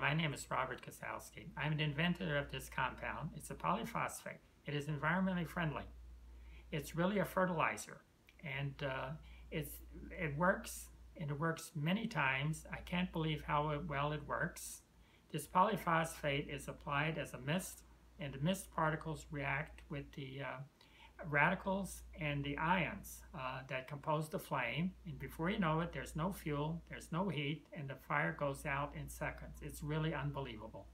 my name is Robert Kosowski. I'm an inventor of this compound. It's a polyphosphate. It is environmentally friendly. It's really a fertilizer, and uh, it's it works, and it works many times. I can't believe how well it works. This polyphosphate is applied as a mist, and the mist particles react with the uh, radicals and the ions uh, that compose the flame. And before you know it, there's no fuel, there's no heat, and the fire goes out in seconds. It's really unbelievable.